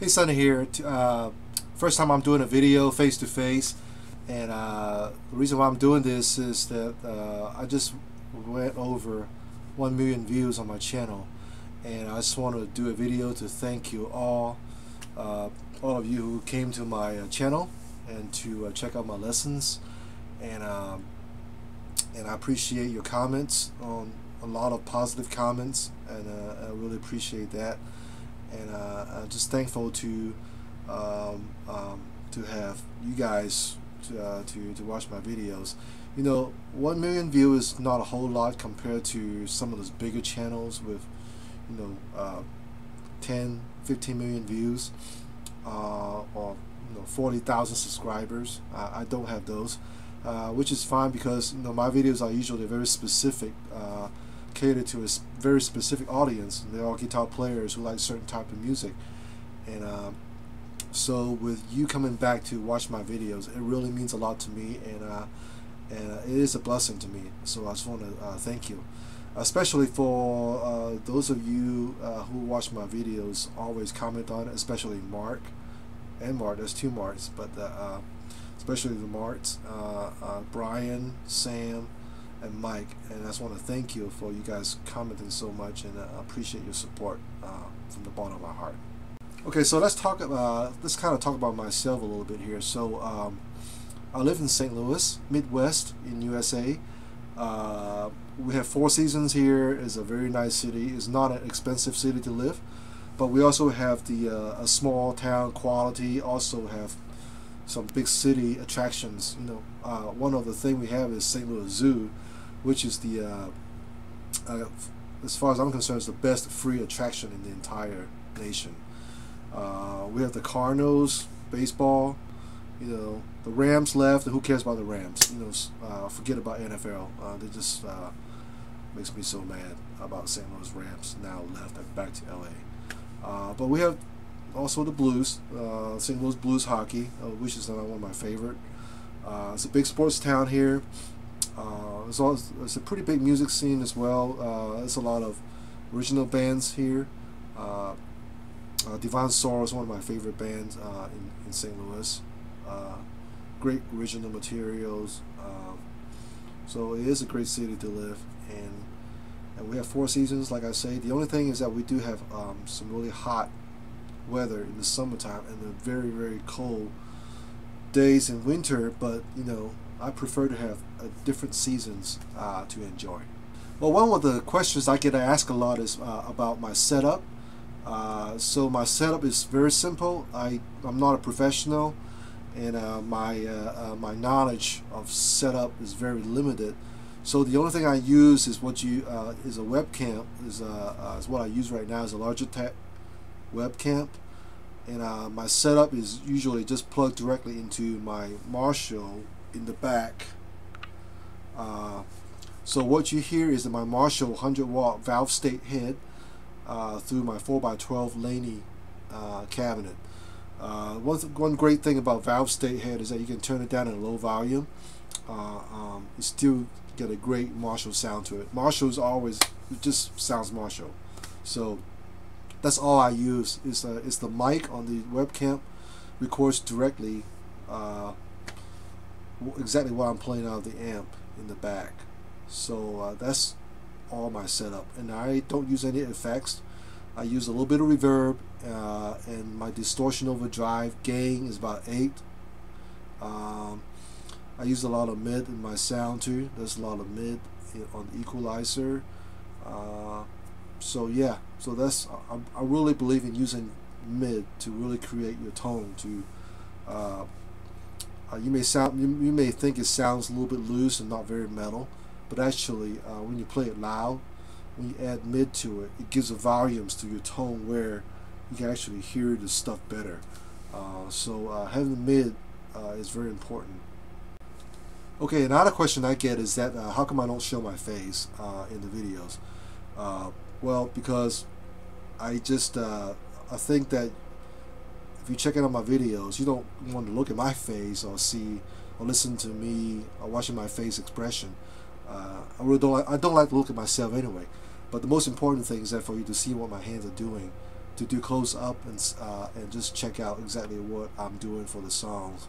Hey Sonny here. Uh, first time I'm doing a video face to face and uh, the reason why I'm doing this is that uh, I just went over 1 million views on my channel and I just want to do a video to thank you all uh, all of you who came to my uh, channel and to uh, check out my lessons and um, and I appreciate your comments on a lot of positive comments and I really appreciate that and uh, I'm just thankful to um, um, to have you guys to, uh, to, to watch my videos. You know, 1 million views is not a whole lot compared to some of those bigger channels with, you know, uh, 10, 15 million views uh, or you know 40,000 subscribers. I don't have those, uh, which is fine because you know my videos are usually very specific uh, catered to a very specific audience. They're all guitar players who like certain type of music, and um, so with you coming back to watch my videos, it really means a lot to me, and uh, and it is a blessing to me. So I just want to uh, thank you, especially for uh, those of you uh, who watch my videos. Always comment on it, especially Mark and Mark. There's two Marks, but uh, especially the Marks, Brian, Sam and Mike. And I just want to thank you for you guys commenting so much, and I appreciate your support uh, from the bottom of my heart. Okay, so let's talk. Uh, let's kind of talk about myself a little bit here. So um, I live in St. Louis, Midwest in USA. Uh, we have four seasons here. It's a very nice city. It's not an expensive city to live, but we also have the uh, a small town quality. Also have some big city attractions. You know, uh, one of the thing we have is St. Louis Zoo, which is the, uh, uh, as far as I'm concerned, is the best free attraction in the entire nation. Uh, we have the Cardinals, baseball, you know, the Rams left, who cares about the Rams? You know, uh, forget about NFL. Uh, they just uh, makes me so mad about St. Louis Rams now left and back to LA. but we have also the Blues, St. Louis Blues hockey, which is one of my favorite. it's a big sports town here. Uh, it's, all, it's a pretty big music scene as well. Uh, there's a lot of original bands here. Uh, uh, Divine Sorrow is one of my favorite bands uh, in, in St. Louis. Uh, great original materials. Um, so it is a great city to live in. And we have four seasons, like I say. The only thing is that we do have um, some really hot weather in the summertime and the very, very cold days in winter. But, you know, I prefer to have uh, different seasons uh, to enjoy. Well, one of the questions I get asked a lot is uh, about my setup. Uh, so my setup is very simple. I I'm not a professional, and uh, my uh, my knowledge of setup is very limited. So the only thing I use is what you is a webcam is is what I use right now is a Logitech webcam and uh, my setup is usually just plugged directly into my Marshall in the back. Uh, so what you hear is my Marshall 100 watt Valvestate head uh, through my 4x12 Laney uh, cabinet. Uh, one, one great thing about Valvestate head is that you can turn it down at low volume. Uh, um, you still get a great Marshall sound to it. Marshall's always it just sounds Marshall. So that's all I use is uh, is the mic on the webcam records directly uh, exactly what I'm playing out of the amp in the back. So uh, that's all my setup. And I don't use any effects. I use a little bit of reverb uh, and my distortion overdrive gain is about 8. Um, I use a lot of mid in my sound too. There's a lot of mid on the equalizer. Uh, so yeah, so that's I, I really believe in using mid to really create your tone to uh, uh, you may sound you, you, may think it sounds a little bit loose and not very metal, but actually uh, when you play it loud, when you add mid to it, it gives a volumes to your tone where you can actually hear the stuff better. Uh, so uh, having the mid uh, is very important. Okay, another question I get is that uh, how come I don't show my face in the videos? well, because I just I think that if you check out my videos, you don't want to look at my face or see or listen to me or watching my face expression. Uh, I really don't. Like, I don't like to look at myself anyway. But the most important thing is that for you to see what my hands are doing to do close up and uh, and just check out exactly what I'm doing for the songs.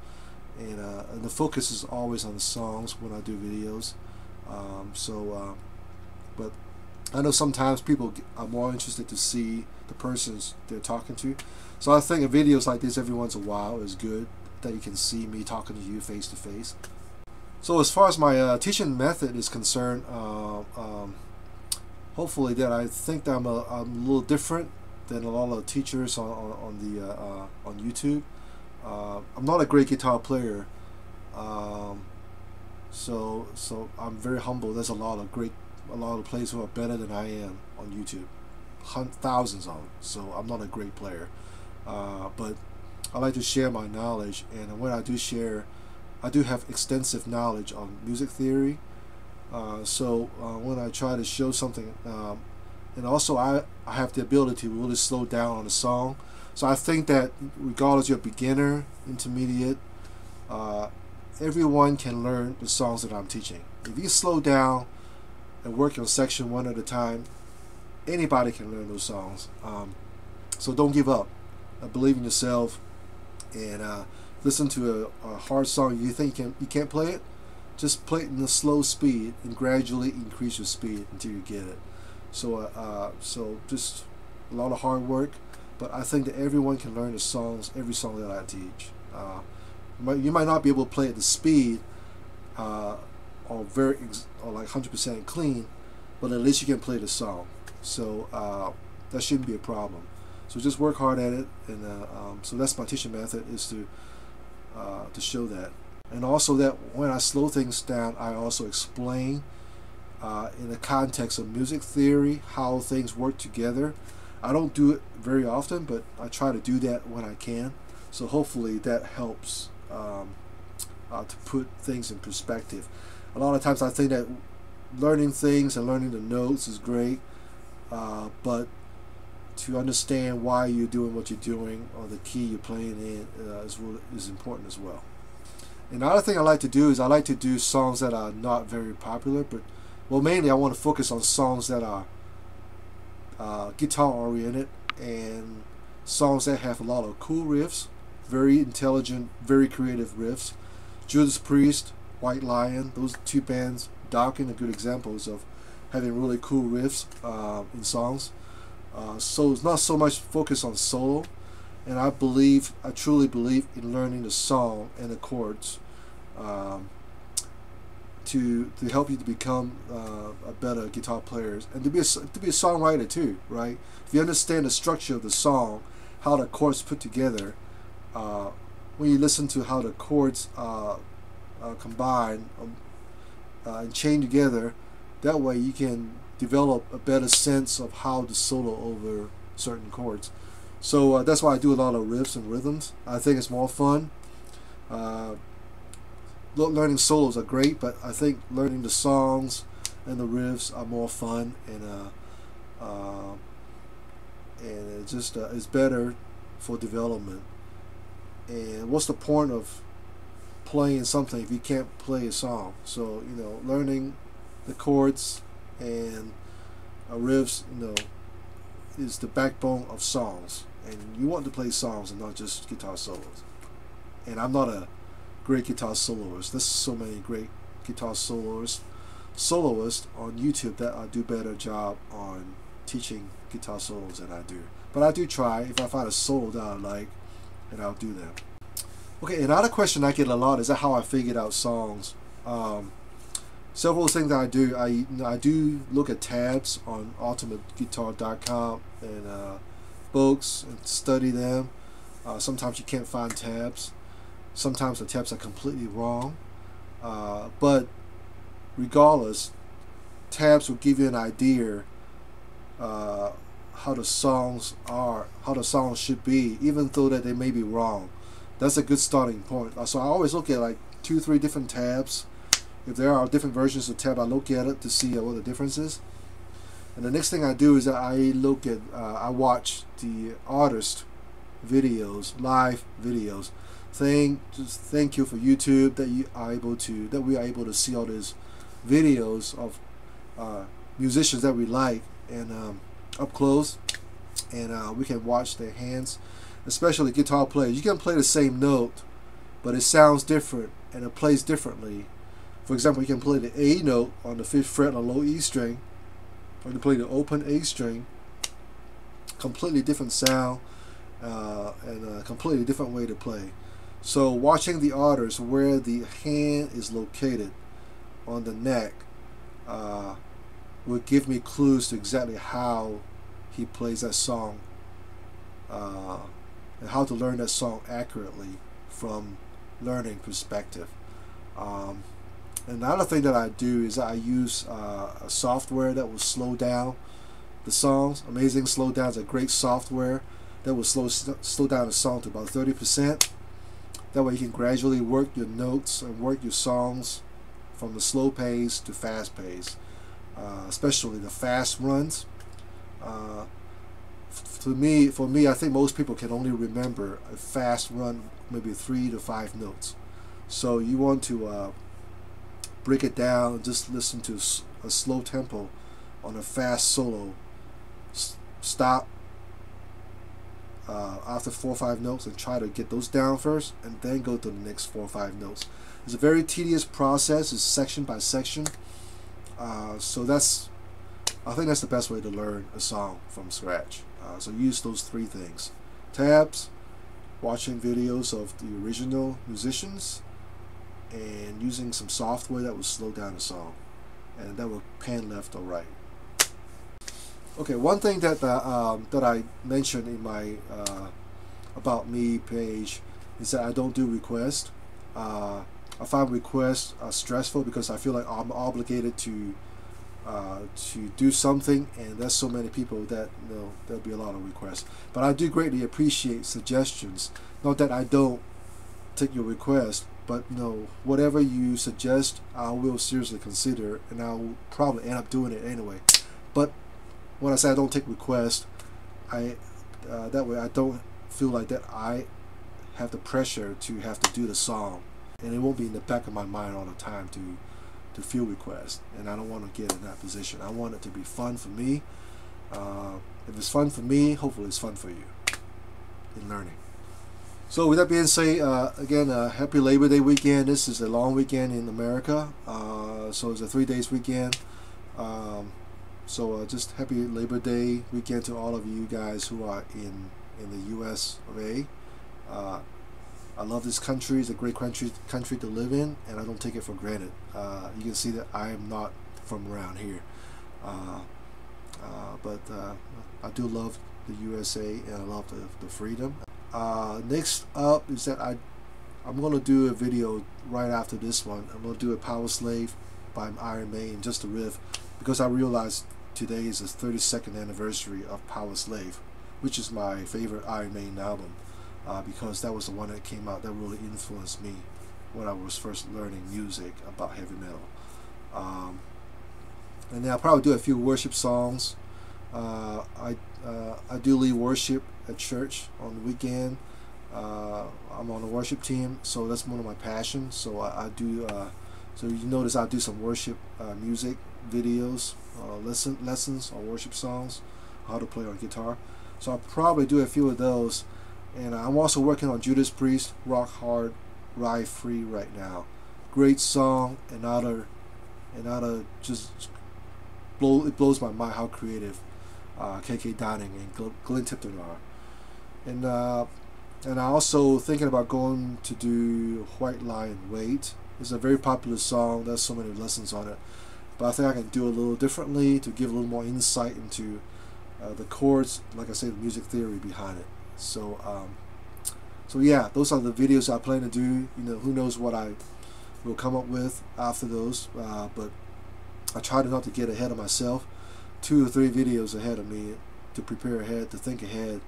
And, uh, and the focus is always on the songs when I do videos. Um, so, uh, but I know sometimes people are more interested to see the persons they're talking to. So I think a videos like this every once in a while is good that you can see me talking to you face to face. So as far as my uh, teaching method is concerned, uh, um, hopefully that I think that I'm a, I'm a little different than a lot of teachers on, on, on the uh on YouTube. Uh, I'm not a great guitar player, um, so so I'm very humble. There's a lot of great a lot of players who are better than I am on YouTube, thousands of them. So I'm not a great player, uh, but I like to share my knowledge, and when I do share, I do have extensive knowledge on music theory. Uh, so uh, when I try to show something, um, and also I, I have the ability to really slow down on a song. So I think that regardless you're a beginner, intermediate, uh, everyone can learn the songs that I'm teaching. If you slow down and work on section one at a time, anybody can learn those songs. Um, so don't give up. Uh, believe in yourself and uh, listen to a, a, hard song. You think you, can, you can't play it? Just play it in a slow speed and gradually increase your speed until you get it. So, uh, uh so just a lot of hard work but I think that everyone can learn the songs, every song that I teach. Uh, you might not be able to play at the speed or very or like 100% clean, but at least you can play the song. So uh, that shouldn't be a problem. So just work hard at it, and uh, um, so that's my teaching method is to uh, to show that, and also that when I slow things down, I also explain uh, in the context of music theory how things work together I don't do it very often, but I try to do that when I can. So hopefully that helps um, uh, to put things in perspective. A lot of times I think that learning things and learning the notes is great, uh, but to understand why you're doing what you're doing or the key you're playing in uh, is, is important as well. Another thing I like to do is I like to do songs that are not very popular, but well, mainly I want to focus on songs that are uh, guitar oriented and songs that have a lot of cool riffs, very intelligent, very creative riffs. Judas Priest, White Lion, those two bands, Dokken are good examples of having really cool riffs uh, in songs. Uh, so it's not so much focused on solo, and I believe, I truly believe in learning the song and the chords. Um, to to help you to become uh, a better guitar player and to be a, to be a songwriter too, right? If you understand the structure of the song, how the chords put together, uh, when you listen to how the chords uh, uh combine um, uh, and chain together, that way you can develop a better sense of how to solo over certain chords. So uh, that's why I do a lot of riffs and rhythms. I think it's more fun learning solos are great, but I think learning the songs and the riffs are more fun and uh, uh, and it just uh, it's better for development. And what's the point of playing something if you can't play a song? So you know, learning the chords and uh, riffs, you know, is the backbone of songs. And you want to play songs and not just guitar solos. And I'm not a great guitar soloist. There's so many great guitar soloists, soloists on YouTube that I do better job on teaching guitar solos than I do. But I do try. If I find a solo that I like, and I'll do them. Okay, another question I get a lot is that how I figured out songs. Um, several things that I do. I I do look at tabs on ultimateguitar.com and uh, books and study them. Uh, sometimes you can't find tabs. Sometimes the tabs are completely wrong. Uh, but regardless, tabs will give you an idea uh, how the songs are, how the songs should be, even though that they may be wrong. That's a good starting point. Uh, so I always look at like two, three different tabs. If there are different versions of tab, I look at it to see what the difference is. And the next thing I do is I look at, uh, I watch the artist videos, live videos thank just thank you for YouTube that you are able to that we are able to see all these videos of uh, musicians that we like and um, up close and uh, we can watch their hands, especially guitar players. You can play the same note, but it sounds different and it plays differently. For example, you can play the A note on the fifth fret on low E string, or you can play the open A string. Completely different sound uh, and a completely different way to play. So watching the artist where the hand is located on the neck uh, would give me clues to exactly how he plays that song uh, and how to learn that song accurately from learning perspective. Um, another thing that I do is I use uh, a software that will slow down the songs. Amazing Slow Down is a great software that will slow slow down the song to about 30%. That way you can gradually work your notes and work your songs from the slow pace to fast pace, uh, especially the fast runs. Uh, for me, for me, I think most people can only remember a fast run, maybe three to five notes. So you want to uh, break it down and just listen to a slow tempo on a fast solo. S stop uh, after four or five notes and try to get those down first and then go to the next four or five notes. It's a very tedious process. It's section by section. Uh, so that's, I think that's the best way to learn a song from scratch. Uh, so use those three things. Tabs, watching videos of the original musicians, and using some software that will slow down the song. And that will pan left or right. Okay, one thing that uh, um, that I mentioned in my uh, about me page is that I don't do requests. Uh, I find requests uh, stressful because I feel like I'm obligated to uh, to do something, and there's so many people that you know there'll be a lot of requests. But I do greatly appreciate suggestions. Not that I don't take your request, but you know whatever you suggest, I will seriously consider, and I'll probably end up doing it anyway. But when I say I don't take requests, I uh, that way I don't feel like that I have the pressure to have to do the song, and it won't be in the back of my mind all the time to to feel requests, and I don't want to get in that position. I want it to be fun for me. Uh, if it's fun for me, hopefully it's fun for you in learning. So with that being said, uh, again, uh, happy Labor Day weekend. This is a long weekend in America, uh, so it's a three days weekend. Um, so uh, just happy Labor Day weekend to all of you guys who are in in the U.S. of A. Uh, I love this country. It's a great country country to live in, and I don't take it for granted. Uh, you can see that I am not from around here, uh, uh, but uh, I do love the USA and I love the, the freedom. next up is that I I'm gonna do a video right after this one. I'm gonna do a Powerslave by Iron Maiden, just a riff, because I realized today is the 32nd anniversary of Powerslave, which is my favorite Iron Maiden album, uh, because that was the one that came out that really influenced me when I was first learning music about heavy metal. Um, and then I'll probably do a few worship songs. Uh, I uh, I do lead worship at church on the weekend. Uh, I'm on the worship team, so that's one of my passions. So I, I do. Uh, so you notice I do some worship uh, music videos, uh, lesson lessons on worship songs, how to play on guitar. So I'll probably do a few of those. And I'm also working on Judas Priest, Rock Hard, Ride Free right now. Great song, another, another just blow. It blows my mind how creative uh, KK Downing and Gl Glenn Tipton are. And uh, and I also thinking about going to do White Lion Wait. It's a very popular song. There's so many lessons on it but I think I can do it a little differently to give a little more insight into uh, the chords, like I say, the music theory behind it. So, um, so yeah, those are the videos I plan to do. You know, who knows what I will come up with after those, uh, but I try to not to get ahead of myself. Two or three videos ahead of me to prepare ahead, to think ahead,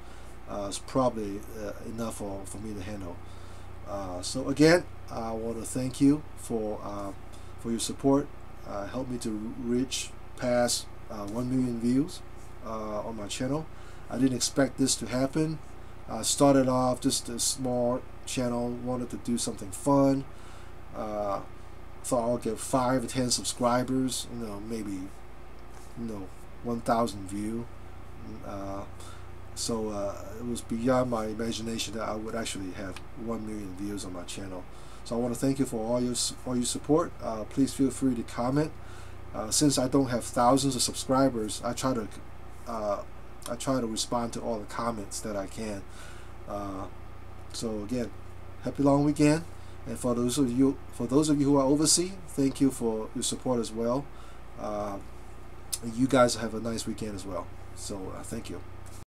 uh, is probably uh, enough for, for me to handle. Uh, so again, I want to thank you for uh, for your support uh, helped me to reach past uh, 1 million views uh, on my channel. I didn't expect this to happen. I started off just a small channel, wanted to do something fun. Uh, thought I'll get 5 or 10 subscribers, you know, maybe, you know, 1,000 view. Uh, so uh, it was beyond my imagination that I would actually have one million views on my channel. So I want to thank you for all your all your support. Uh, please feel free to comment. Uh, since I don't have thousands of subscribers, I try to uh, I try to respond to all the comments that I can. Uh, so again, happy long weekend, and for those of you for those of you who are overseas, thank you for your support as well. Uh, you guys have a nice weekend as well. So uh, thank you.